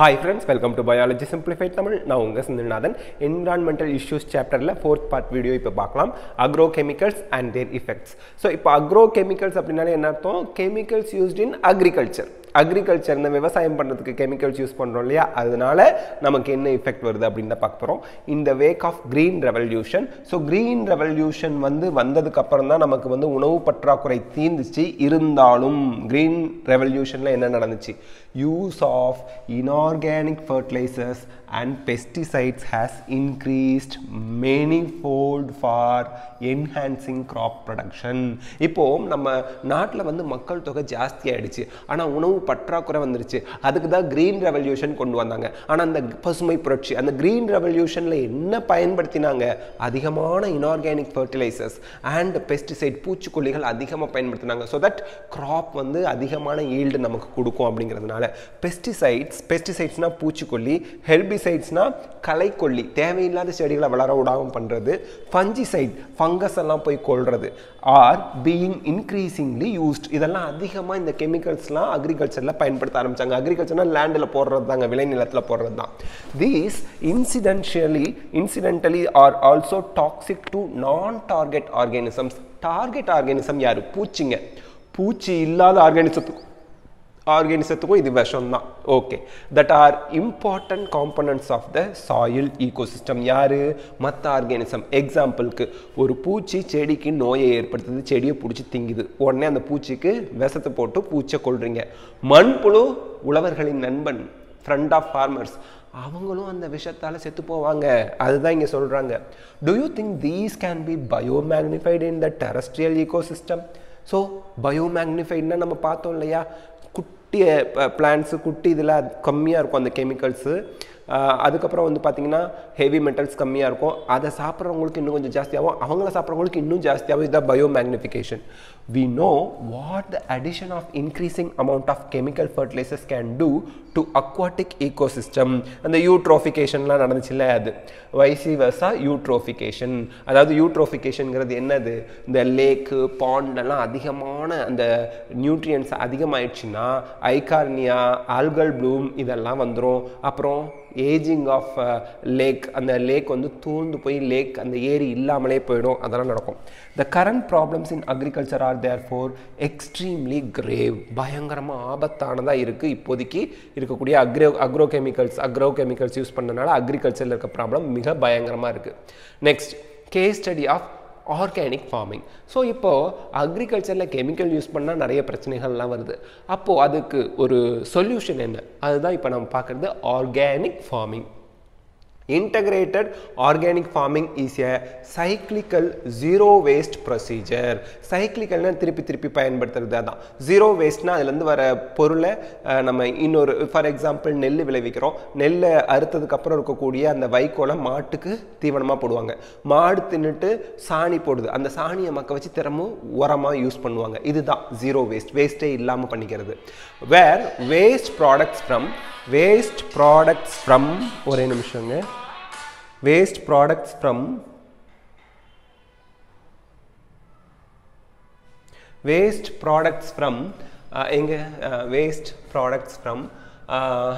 Hi friends welcome to biology simplified Tamil நான் உங்கள் Chinthanathan environmental issues சாப்டரில் ஃபோர்த் பார்ட் வீடியோ இப்போ பார்க்கலாம். Agro chemicals and their effects so இப்போ அக்ரோ கெமிக்கல்ஸ் அப்படின்னாலே என்ன அர்த்தம்? Chemicals used in agriculture agriculture இந்த விவசாயம் பண்ணுறதுக்கு கெமிக்கல்ஸ் யூஸ் பண்ணுறோம் இல்லையா? அதனால நமக்கு என்ன எஃபெக்ட் வருது அப்படின்னு பார்க்க போகிறோம் இந்த wake of green revolution so green revolution வந்து வந்ததுக்கு அப்புறம் தான் நமக்கு வந்து உணவு பற்றாக்குறை தீர்ந்துச்சு. இருந்தாலும் க்ரீன் ரெவல்யூஷனில் என்ன நடந்துச்சு? Use of inorganic fertilizers and pesticides has increased many fold for enhancing crop production இப்போது நம்ம நாட்டில் வந்து மக்கள் தொகை ஜாஸ்தி ஆகிடுச்சு ஆனால் உணவு பற்றாக்குறை வந்துருச்சு. அதுக்கு தான் க்ரீன் ரெவல்யூஷன் கொண்டு வந்தாங்க. ஆனால் அந்த பசுமை புரட்சி அந்த க்ரீன் ரெவல்யூஷனில் என்ன பயன்படுத்தினாங்க? அதிகமான இன்ஆர்கானிக் ஃபர்டிலைசர்ஸ் அண்ட் பெஸ்டிசைட் பூச்சிக்கொல்லிகள் அதிகமாக பயன்படுத்தினாங்க. ஸோ தட் க்ராப் வந்து அதிகமான ஈல்டு நமக்கு கொடுக்கும் அப்படிங்கிறதுனால பெஸ்டிசைட்ஸ் பெஸ்டிசைட்ஸ்னால் பூச்சிக்கொல்லி ஹெர்பிசைட்ஸ்னால் களைக்கொல்லி தேவையில்லாத செடிகளை வளர விடாமல் பண்ணுறது ஃபஞ்சிசைட் ஃபங்கஸ் எல்லாம் போய் கொள்வது ஆர் பீயிங் இன்க்ரீசிங்லி யூஸ்ட் இதெல்லாம் அதிகமாக இந்த கெமிக்கல்ஸ்லாம் அக்ரிகல்ச்சரில் பயன்படுத்த ஆரம்பித்தாங்க அக்ரிகல்ச்சர்னால் லேண்டில் போடுறது தாங்க விளைநிலத்தில் போடுறது தான். These incidentally incidentally are also toxic to non target organisms target organism யார்? பூச்சிங்க. பூச்சி இல்லாத ஆர்கானிசத்துக்கு ஆர்கானிசத்துக்கும் இது விஷம் தான் okay that are important components of the soil ecosystem யார் மற்ற ஆர்கானிசம் எக்ஸாம்பிளுக்கு ஒரு பூச்சி செடிக்கு நோயை ஏற்படுத்துது செடியை பிடிச்சி திங்குது உடனே அந்த பூச்சிக்கு விஷத்தை போட்டு பூச்சை கொள்றீங்க மண்புழு உழவர்களின் நண்பன் ஃப்ரெண்ட் ஆஃப் ஃபார்மர்ஸ் அவங்களும் அந்த விஷத்தால் செத்து போவாங்க அதுதான் இங்கே சொல்கிறாங்க do you think these can be biomagnified in the terrestrial ecosystem so பயோமேக்னிஃபைட்னா நம்ம பார்த்தோம் இல்லையா குட்டி பிளான்ஸு குட்டி இதில் கம்மியாக இருக்கும் அந்த கெமிக்கல்ஸு அதுக்கப்புறம் வந்து பார்த்திங்கன்னா ஹெவி மெட்டல்ஸ் கம்மியாக இருக்கும். அதை சாப்பிட்றவங்களுக்கு இன்னும் கொஞ்சம் ஜாஸ்தியாகும். அவங்கள சாப்பிட்றவங்களுக்கு இன்னும் ஜாஸ்தியாகும். இதுதான் biomagnification we know what the addition of increasing amount of chemical fertilizers can do to aquatic ecosystem அந்த யூட்ரோஃபிகேஷன்லாம் நடந்துச்சுல்ல அது. வைசி வர்ஸா யூட்ரோஃபிகேஷன் அதாவது யூட்ரோஃபிகேஷனுங்கிறது என்னது? இந்த லேக்கு பாண்டெல்லாம் அதிகமான அந்த நியூட்ரியன்ஸ் அதிகமாயிடுச்சுன்னா ஐகார்னியா ஆல்கல் ப்ளூம் இதெல்லாம் வந்துடும் அப்புறம் ஏஜிங் ஆஃப் லேக் அந்த லேக் வந்து தூழ்ந்து போய் லேக் அந்த ஏரி இல்லாமலே போயிடும். அதெல்லாம் நடக்கும். The current problems in agriculture are therefore extremely grave பயங்கரமாக ஆபத்தானதாக இருக்குது இப்போதைக்கு இருக்கக்கூடிய agro agro chemicals agro chemicals use பண்ணனால அக்ரிகல்ச்சரில் இருக்க ப்ராப்ளம் மிக பயங்கரமாக இருக்குது next case study of organic farming so இப்போது அக்ரிகல்ச்சரில் கெமிக்கல் யூஸ் பண்ணால் நிறைய பிரச்சனைகள்லாம் வருது. அப்போது அதுக்கு ஒரு சொல்யூஷன் என்ன? அதுதான் இப்போ நம்ம பார்க்குறது organic farming integrated organic farming is a cyclical zero waste procedure. Cyclicalனா திருப்பி திருப்பி பயன்படுத்துறது அதான். ஜீரோ வேஸ்ட்னா அதுலேருந்து வர பொருளை நம்ம இன்னொரு ஃபார் எக்ஸாம்பிள் நெல் விளைவிக்கிறோம். நெல்லை அறுத்ததுக்கு அப்புறம் இருக்கக்கூடிய அந்த வைக்கோலை மாட்டுக்கு தீவனமாக போடுவாங்க. மாடு தின்னுட்டு சாணி போடுது. அந்த சாணியை மக்க வச்சு திறமும் உரமாக யூஸ் பண்ணுவாங்க. இதுதான் ஜீரோ வேஸ்ட் வேஸ்ட்டே இல்லாமல் பண்ணிக்கிறது. Where waste products from waste products from ஒரே நிமிஷங்க. waste products from waste products from uh, எங்க uh, waste products from uh,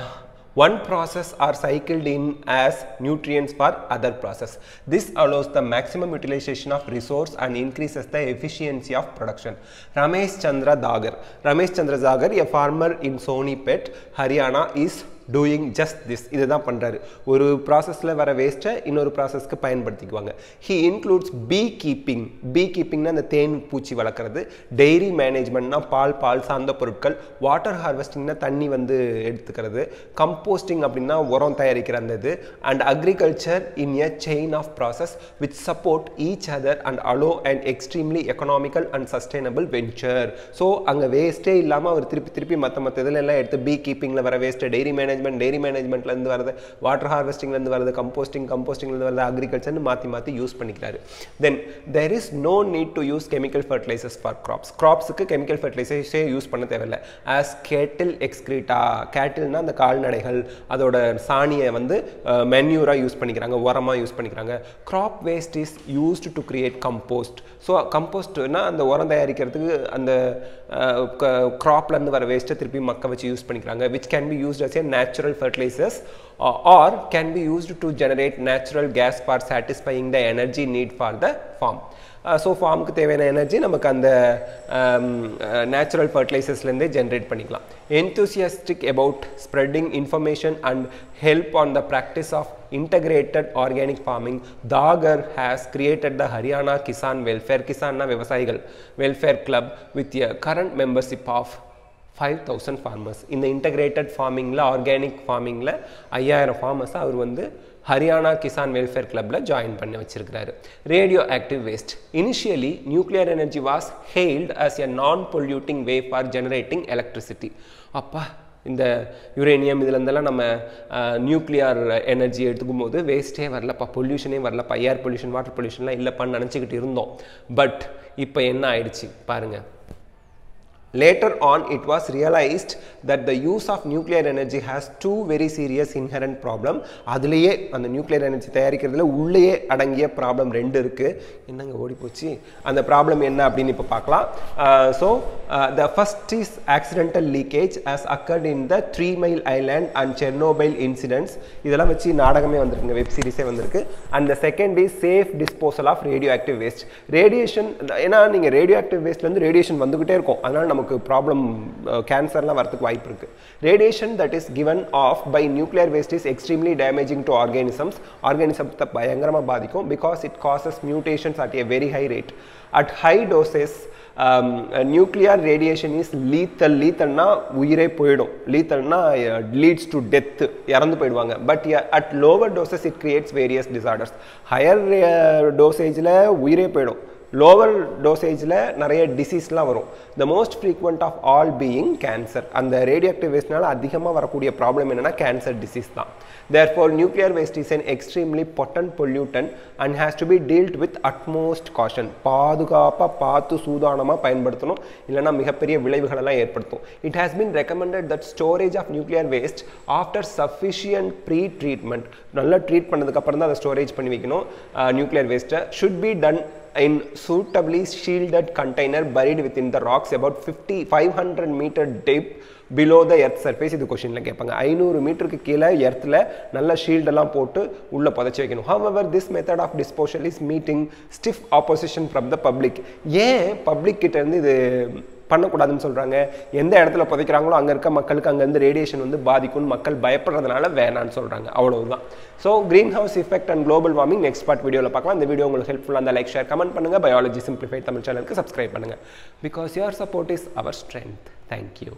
one process are cycled in as nutrients for other process this allows the maximum utilization of resource and increases the efficiency of production ramesh chandra dagar ramesh chandra dagar a farmer in sonipet haryana is doing just this இதை தான் பண்ணுறாரு ஒரு ப்ராசஸில் வர வேஸ்ட்டை இன்னொரு ப்ராசஸ்க்கு பயன்படுத்திக்குவாங்க. ஹி இன்க்ளூட்ஸ் பீ கீப்பிங் பீ கீப்பிங்னா அந்த தேன் பூச்சி வளர்க்குறது. டெய்ரி மேனேஜ்மெண்ட்னா பால் பால் சார்ந்த பொருட்கள். வாட்டர் ஹார்வெஸ்டிங்னா தண்ணி வந்து எடுத்துக்கிறது. கம்போஸ்டிங் அப்படின்னா உரம் தயாரிக்கிற அந்த இது. And agriculture in a chain of process which support each other and allow and extremely economical and sustainable venture so அங்கே வேஸ்ட்டே இல்லாமல் அவர் திருப்பி திருப்பி மற்ற மற்ற இதில் எல்லாம் எடுத்து பீ கீப்பிங்கில் வர waste dairy manage management dairy மேனேஜ்மெண்ட்லேருந்து வரது வாட்டர் ஹார்வெஸ்டிங்லேருந்து வரது கம்போஸ்டிங் கம்போஸ்டிங்லேருந்து வரது அக்ரிகல்ச்சர்னு மாற்றி மாற்றி யூஸ் பண்ணிக்கிறாரு. Then there is no need to use chemical fertilizers for crops கிராப்ஸுக்கு chemical ஃபர்டிலைசர்ஸே யூஸ் பண்ண தேவையில்லை. ஆஸ் கேட்டில் எக்ஸ்கிரீட்டா கேட்டில்னா அந்த கால்நடைகள் அதோட சாணியை வந்து மென்யூராக யூஸ் பண்ணிக்கிறாங்க உரமாக யூஸ் பண்ணிக்கிறாங்க. Crop waste is used to create compost so கம்போஸ்ட்னா அந்த உரம் தயாரிக்கிறதுக்கு அந்த க்ராப்லேருந்து வர வேஸ்ட்டை திருப்பி மக்க வச்சு யூஸ் பண்ணிக்கிறாங்க which can be used as a natural fertilizers uh, or can be used to generate natural gas for satisfying the energy need for the farm so ஃபார்முக்கு தேவையான எனர்ஜி நமக்கு அந்த நேச்சுரல் ஃபர்டிலைசர்ஸ்லேருந்தே ஜென்ரேட் பண்ணிக்கலாம் enthusiastic about spreading information and help on the practice of integrated organic farming dagar has created the haryana kisan welfare kisanna விவசாயிகள் welfare club with a current membership of five thousand farmers இந்த integrated ஃபார்மிங்கில் organic ஃபார்மிங்கில் ஐயாயிரம் ஃபார்மர்ஸை அவர் வந்து Haryana Kisan welfare கிளப்பில் join பண்ணி வச்சிருக்கிறாரு. Radioactive waste initially nuclear energy was hailed as a non polluting way for generating electricity அப்பா இந்த யுரேனியம் இதுலேருந்தெல்லாம் நம்ம நியூக்ளியர் எனர்ஜி எடுத்துக்கும் போது வேஸ்ட்டே வரலப்பா பொல்யூஷனே வரலப்பா ஏர் பொல்யூஷன் வாட்டர் பொல்யூஷன்லாம் இல்லைப்பான்னு நினச்சிக்கிட்டு இருந்தோம். பட் இப்போ என்ன ஆயிடுச்சு? பாருங்கள் Later on, it was realized that the use of nuclear energy has two very serious inherent problem. அதுலேயே அந்த நியூக்ளியர் எனர்ஜி தயாரிக்கிறதுல உள்ளேயே அடங்கிய ப்ராப்ளம் ரெண்டு இருக்கு. என்னங்க ஓடி போச்சு? அந்த ப்ராப்ளம் என்ன அப்படின்னு இப்போ பார்க்கலாம். So the first is accidental leakage as occurred in the three mile island and Chernobyl incidents இதெல்லாம் வச்சு நாடகமே வந்திருக்குங்க வெப் சீரிஸே வந்திருக்கு. And the second is safe disposal of radioactive waste radiation ஏன்னா நீங்கள் ரேடியோ ஆக்டிவ் வேஸ்ட்லேருந்து ரேடியேஷன் வந்துக்கிட்டே இருக்கும். அதனால் நம்ம நமக்கு ப்ராப்ளம் கேன்சர்லாம் வரதுக்கு வாய்ப்பு இருக்கு. Radiation that is given off by nuclear waste is extremely damaging to organisms ஆர்கானிசத்தை பயங்கரமாக பாதிக்கும் because it causes mutations at a very high rate at high doses nuclear radiation is lethal லீத்தல்னா உயிரே போயிடும். லீத்தல்னா லீட்ஸ் டு டெத்து இறந்து போயிடுவாங்க. But at lower doses it creates various disorders higher டோசேஜில் உயிரே போயிடும். Lower டோசேஜில் நிறைய டிசீஸ்லாம் வரும். The most frequent of all being cancer அந்த ரேடியோ ஆக்டிவ் வேஸ்ட்னால அதிகமாக வரக்கூடிய ப்ராப்ளம் என்னென்னா கேன்சர் டிசீஸ் தான். Therefore nuclear waste is an extremely potent pollutant and has to be dealt with utmost caution பாதுகாப்பாக பார்த்து சூதானமாக பயன்படுத்தணும். இல்லைனா மிகப்பெரிய விளைவுகளெல்லாம் ஏற்படுத்தும். It has been recommended that storage of nuclear waste after sufficient pretreatment நல்லா ட்ரீட் பண்ணதுக்கப்புறம் தான் அதை ஸ்டோரேஜ் பண்ணி வைக்கணும். Nuclear வேஸ்ட்டை should be done in suitably shielded container buried within the rocks about 50 500 meter deep below the earth surface இது கொஷினில் கேட்பாங்க. ஐநூறு மீட்டருக்கு கீழே எர்த்தில் நல்ல ஷீல்டெல்லாம் போட்டு உள்ளே புதைச்சி வைக்கணும். How this method of disposal is meeting stiff opposition from the public ஏன் பப்ளிக் கிட்டேருந்து இது பண்ணக்கூடாதுன்னு சொல்கிறாங்க எந்த இடத்துல புதைக்கிறாங்களோ அங்கே இருக்க மக்களுக்கு அங்கேருந்து ரேடியேஷன் வந்து பாதிக்கும்னு மக்கள் பயப்படுறதுனால வேணான்னு சொல்கிறாங்க அவ்வளவுதான். So greenhouse effect and global warming next part வீடியோவில் பார்க்கலாம். இந்த வீடியோ உங்களுக்கு ஹெல்ப்ஃபுல்லாக அந்த லைக் ஷேர் கமெண்ட் பண்ணுங்கள் பயாலஜி சிம்பிளிஃபைட் தமிழ் சேனலுக்கு சப்ஸ்கிரைப் பண்ணுங்கள் because your support is our strength thank you